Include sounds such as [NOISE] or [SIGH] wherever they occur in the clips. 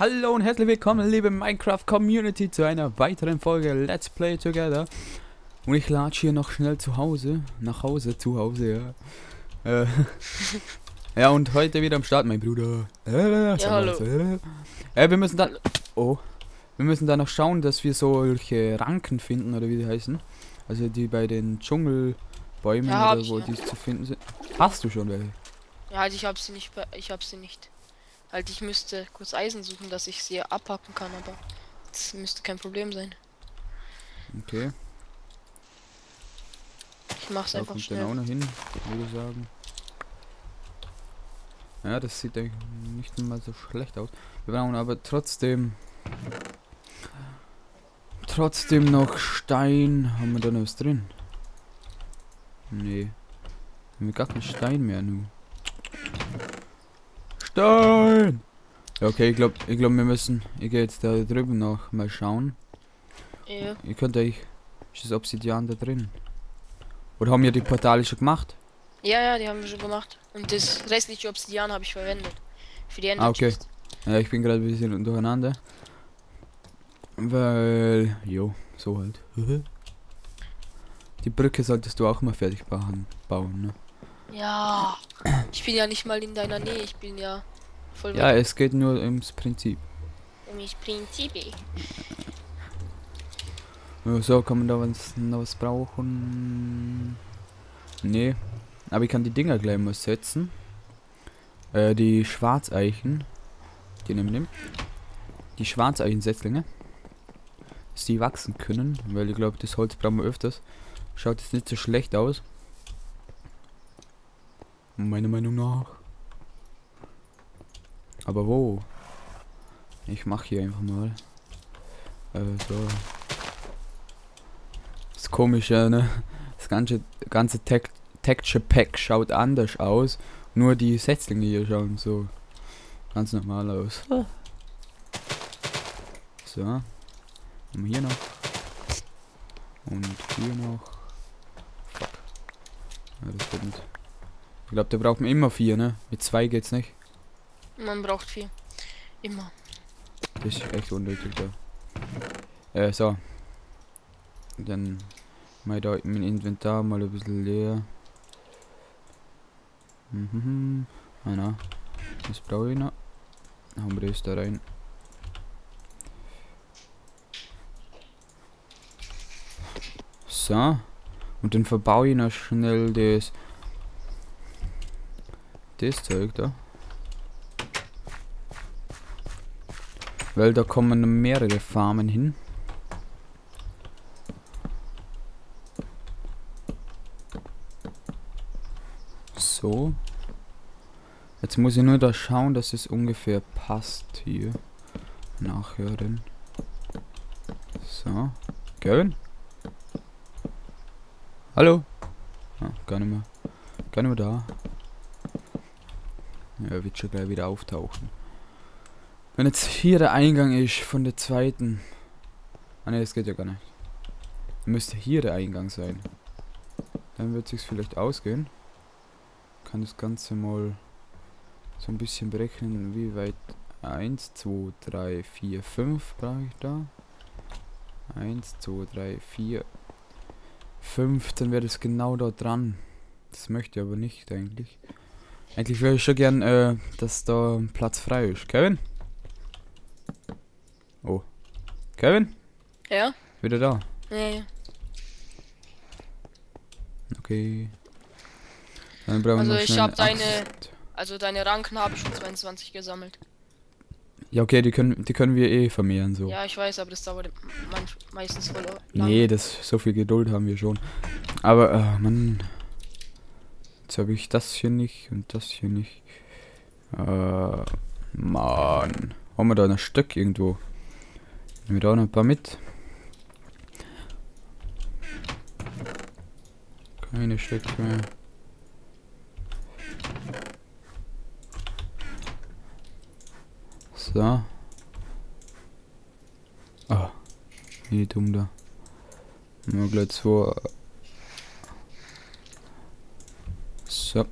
Hallo und herzlich willkommen, liebe Minecraft Community, zu einer weiteren Folge Let's Play Together. Und ich latsche hier noch schnell zu Hause, nach Hause, zu Hause, ja. Äh, [LAUGHS] ja, und heute wieder am Start, mein Bruder. Äh, Ja, hallo. Äh, äh, wir müssen dann, oh, wir müssen dann noch schauen, dass wir solche Ranken finden, oder wie die heißen. Also die bei den Dschungelbäumen Ja, oder wo ja. die zu finden sind. Hast du schon welche? Ja, halt, ich hab sie nicht, ich hab sie nicht. Halt, ich müsste kurz Eisen suchen, dass ich sie abhacken kann, aber das müsste kein Problem sein. Okay, Ich mach's da einfach kommt schnell. noch hin, würde ich sagen. Ja, das sieht eigentlich nicht mal so schlecht aus. Wir brauchen aber trotzdem trotzdem noch Stein. Haben wir da noch was drin? Nee. Haben wir gar keinen Stein mehr, nu. Stein! Ja, okay, ich glaube, ich glaub, wir müssen. Ich gehe jetzt da drüben noch mal schauen. Ja, Ihr könnt euch. Ist das Obsidian da drin? Oder haben wir die Portale schon gemacht? ja, ja, die haben wir schon gemacht. Und das restliche Obsidian habe ich verwendet. Für die Ender Ah, okay. Ja, ich bin gerade ein bisschen durcheinander. Weil. Jo, so halt. Die Brücke solltest du auch mal fertig bauen, bauen ne? Ja. Ich bin ja nicht mal in deiner Nähe, ich bin ja voll Ja, es geht nur ums Prinzip. um mich Prinzipi. Ja, So, kann man da was, noch was brauchen? Nee. Aber ich kann die Dinger gleich mal setzen. Äh, die Schwarzeichen. Die nehmen wir. Die Schwarzeichen-Setzlinge. Dass die wachsen können. Weil ich glaube, das Holz brauchen wir öfters. Schaut jetzt nicht so schlecht aus. Meiner Meinung nach. Aber wo? Ich mache hier einfach mal. Äh, so. Das komische, ne? Das ganze, ganze Texture Pack schaut anders aus. Nur die Setzlinge hier schauen so ganz normal aus. So. Haben wir hier noch. Und hier noch. Fuck. Ja, das nicht. Ich glaube, da braucht man immer vier, ne? Mit zwei geht's nicht. Man braucht viel. Immer. Das ist echt unnötig da. Äh, so. Dann mal da mein Inventar mal ein bisschen leer. Mhm. Ah, na. Das brauche ich noch. Haben wir das da rein. So. Und dann verbaue ich noch schnell das. Das Zeug da. Weil da kommen mehrere Farmen hin. So. Jetzt muss ich nur da schauen, dass es ungefähr passt hier. Nachhören. So. Gavin? Hallo? Ah, gar nicht mehr. Gar nicht mehr da. Ja, wird schon gleich wieder auftauchen. Wenn jetzt hier der Eingang ist von der zweiten. Ah ne, das geht ja gar nicht. Müsste hier der Eingang sein. Dann wird sich's vielleicht ausgehen. Kann das Ganze mal so ein bisschen berechnen, wie weit 1, 2, 3, 4, 5 brauche ich da. 1, 2, 3, 4, 5, dann wäre das genau da dran. Das möchte ich aber nicht eigentlich. Eigentlich wäre ich schon gern, äh, dass da Platz frei ist. Kevin? Oh. Kevin? Ja? Wieder da. Nee. Okay. Dann brauchen Also wir ich schnell hab eine deine-. Also deine Ranken habe ich schon 22 gesammelt. Ja, okay, die können, die können wir eh vermehren so. Ja, ich weiß, aber das dauert manch, meistens voll lang. Nee, das so viel Geduld haben wir schon. Aber äh, man, jetzt habe ich das hier nicht und das hier nicht. Äh, Mann, haben wir da ein Stück irgendwo? Nehmen wir da noch ein paar mit? Keine Stücke mehr. So. Ah, wie dumm da. Mal gleich zwei. So.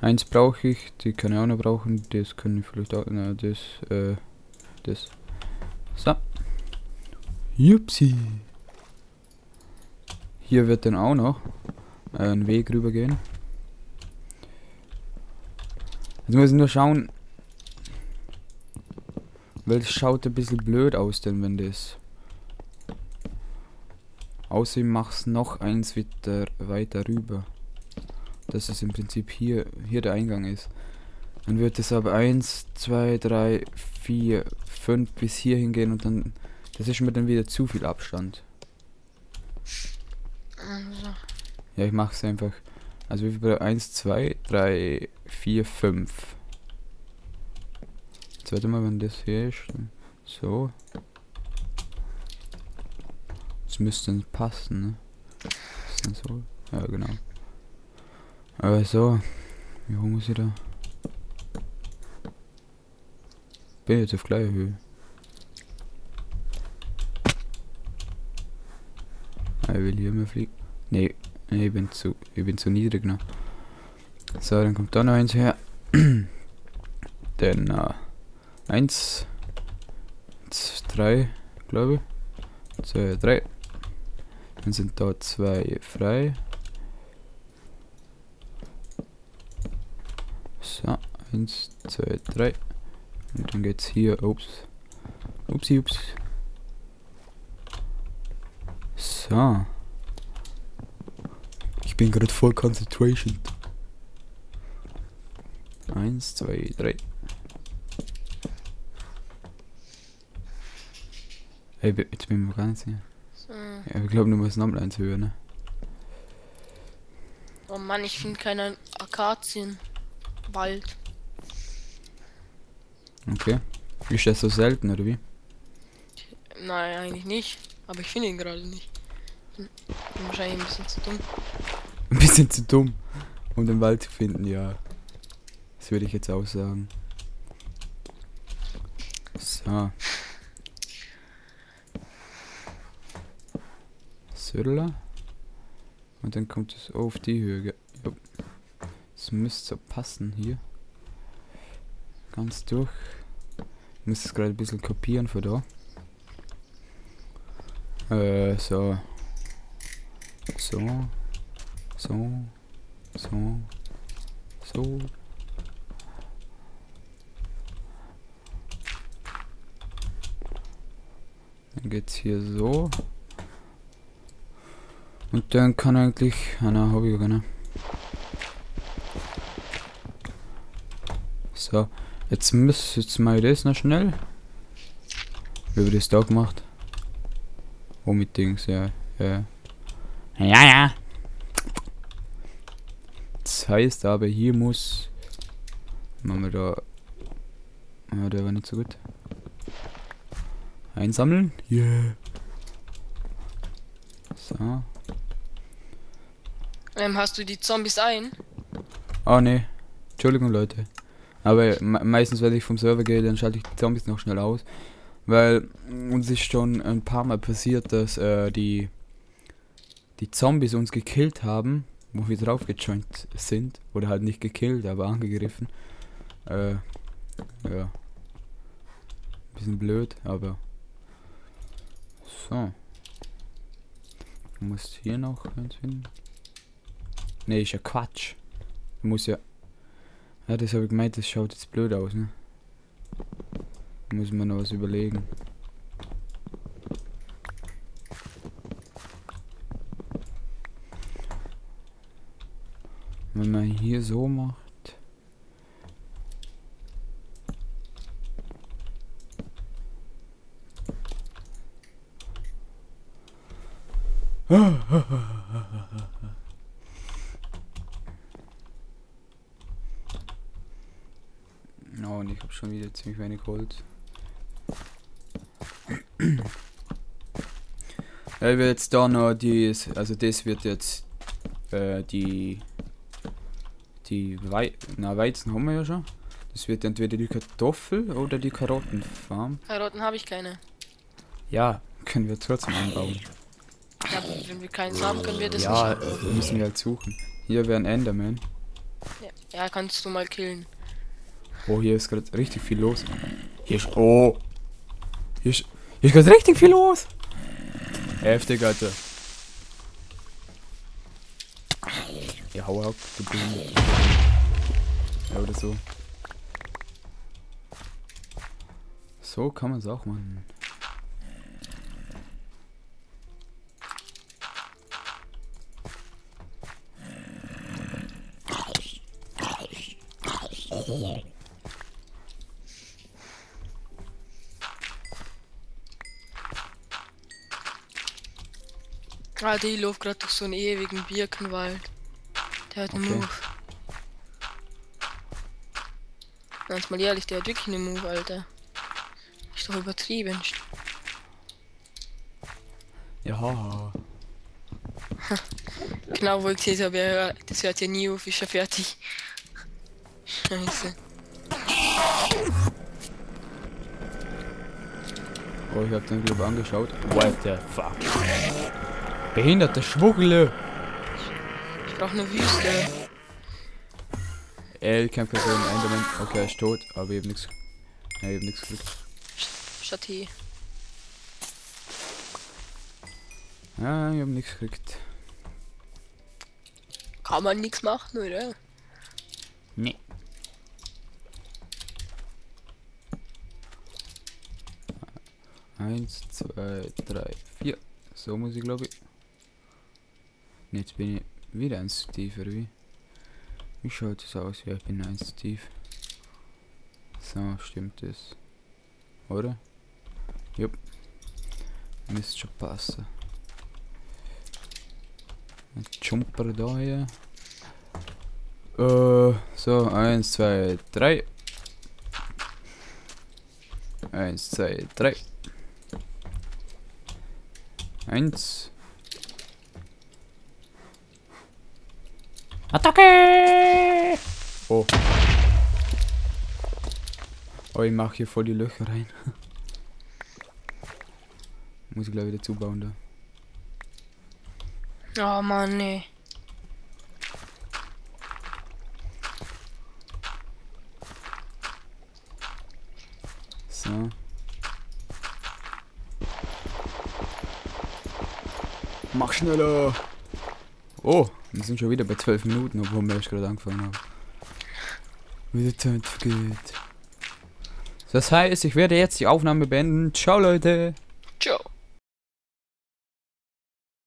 Eins brauche ich, die kann ich auch noch brauchen. Das können wir vielleicht auch. Na, das, äh. das. Jupsi. Hier wird dann auch noch äh, ein Weg rüber gehen. Jetzt muss ich nur schauen. Weil es schaut ein bisschen blöd aus, denn wenn das. Außerdem mach's noch eins wieder weiter rüber. Dass es im Prinzip hier, hier der Eingang ist. Dann wird es aber 1, 2, 3, 4, 5 bis hier hingehen und dann. Das ist mir dann wieder zu viel Abstand. Also, Ja, ich mach's einfach. Also wie viel? 1, 2, 3, 4, 5. Jetzt warte mal, wenn das hier ist. So. Das müsste dann passen, ne? Ist dann so? Ja, genau. Aber so. Wie hoch muss ich da? Bin jetzt auf gleicher Höhe. Ich will hier mehr fliegen. Nee, nee, ich bin zu, ich bin zu niedrig noch. So, dann kommt da noch eins her. [CLEARS THROAT] dann äh, eins, drei, glaube ich. Zwei, drei. Dann sind da zwei frei. So, eins, zwei, drei. Und dann geht's hier, ups. Upsi, ups. So. Ich bin gerade voll Concentration. Eins, zwei, drei. Ey, jetzt bin ich mir gar nicht sicher. so. Ja, ich glaube, du musst nochmal eins höher, ne? Oh Mann, ich finde keinen Akazienwald. Okay. Ist das so selten, oder wie? Nein, eigentlich nicht. Aber ich finde ihn gerade nicht. Bin wahrscheinlich ein bisschen zu dumm. Ein bisschen zu dumm, um den Wald zu finden, ja. Das würde ich jetzt auch sagen. So. Södler. Und dann kommt es auf die Höhe. Das müsste so passen hier. Ganz durch. Ich muss es gerade ein bisschen kopieren von da. Äh, so. So. So. So. So. Dann geht's hier so. Und dann kann eigentlich. Ah, na, hab ich gar nicht. So. Jetzt muss jetzt mal ich das noch schnell. Wie wir das da gemacht? Oh, mit Dings, ja. Ja, ja. ja. Das heißt aber, hier muss. Machen wir da. Ja, der war nicht so gut. Einsammeln? Yeah. So. Ähm, hast du die Zombies ein? Oh ne. Entschuldigung Leute. Aber me meistens, wenn ich vom Server gehe, dann schalte ich die Zombies noch schnell aus. Weil uns ist schon ein paar Mal passiert, dass äh, die, die Zombies uns gekillt haben, wo wir drauf gejoint sind. Oder halt nicht gekillt, aber angegriffen. Äh, ja. Bisschen blöd, aber. So. Du musst hier noch eins finden. Ne, ist ja Quatsch. Du musst ja. Ja, das habe ich gemeint, das schaut jetzt blöd aus, ne? Muss man noch was überlegen. Wenn man hier so macht. [LAUGHS] Oh, und ich habe schon wieder ziemlich wenig Holz. Ich will jetzt da noch die, also das wird jetzt äh, die, die Wei na, Weizen haben wir ja schon. Das wird entweder die Kartoffel oder die Karottenfarm. Karotten habe ich keine. Ja, können wir trotzdem anbauen. Ja, wenn wir keins haben, können wir das Ja, nicht. müssen wir halt suchen. Hier wäre ein Enderman. Ja, ja, kannst du mal killen. Oh, hier ist gerade richtig viel los. Hier ist. Oh! Hier ist, hier ist gerade richtig viel los. Heftig, Alter. Hau ab. Ja, oder so. So kann man es auch machen. Ah, die läuft gerade durch so einen ewigen Birkenwald. Der hat einen Okay. Move. Ganz mal ehrlich, der hat wirklich einen Move, Alter. Ist doch übertrieben. Ja. [LAUGHS] Genau, wo ich gesehen habe, das hört ja nie auf, ist ja fertig. [LAUGHS] Scheiße. Oh, ich hab den Club angeschaut. What the fuck? Behinderte Schwuggele! Ich brauche eine Wüste. Ey, ich kämpfe gegen Enderman. Okay, er ist tot, aber ich hab nix. Ja, ich hab gekriegt. Statt hier. Ja, ich hab nix gekriegt. Kann man nichts machen, oder? Nee. Eins, zwei, drei, vier. So muss ich glaube ich. Nee, Jetzt bin ich wieder eins tiefer, wie? Wie schaut es aus? Ja, ich bin eins tief. So, stimmt das. Oder? Jupp. Müsste schon passen. Ein Jumper da hier. Äh, so, eins, zwei, drei. Eins, zwei, drei. Eins. Attacke! Oh. Oh, ich mach hier voll die Löcher rein. [LAUGHS] Muss ich gleich wieder zubauen da. Oh Mann, nee. So. Mach schneller! Oh, wir sind schon wieder bei 12 Minuten, obwohl wir erst gerade angefangen haben. Wie die Zeit vergeht. Das heißt, ich werde jetzt die Aufnahme beenden. Ciao, Leute!